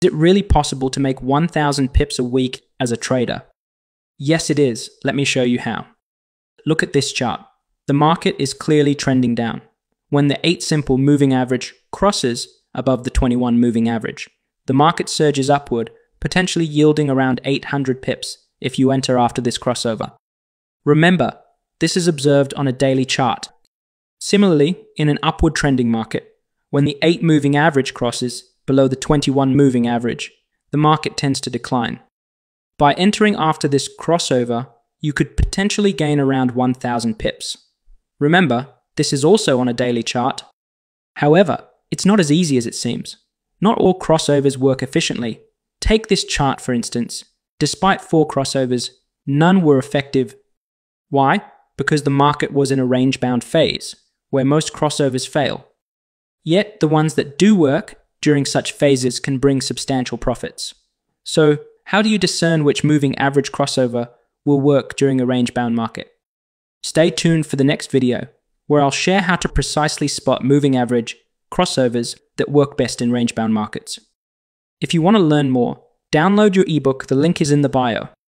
Is it really possible to make 1,000 pips a week as a trader? Yes, it is. Let me show you how. Look at this chart. The market is clearly trending down. When the 8 simple moving average crosses above the 21 moving average, the market surges upward, potentially yielding around 800 pips if you enter after this crossover. Remember, this is observed on a daily chart. Similarly, in an upward trending market, when the 8 moving average crosses below the 21 moving average, the market tends to decline. By entering after this crossover, you could potentially gain around 1000 pips. Remember, this is also on a daily chart. However, it's not as easy as it seems. Not all crossovers work efficiently. Take this chart for instance. Despite four crossovers, none were effective. Why? Because the market was in a range bound phase, where most crossovers fail. Yet the ones that do work during such phases can bring substantial profits. So, how do you discern which moving average crossover will work during a range bound market? Stay tuned for the next video, where I'll share how to precisely spot moving average crossovers that work best in range bound markets. If you want to learn more, download your ebook, the link is in the bio.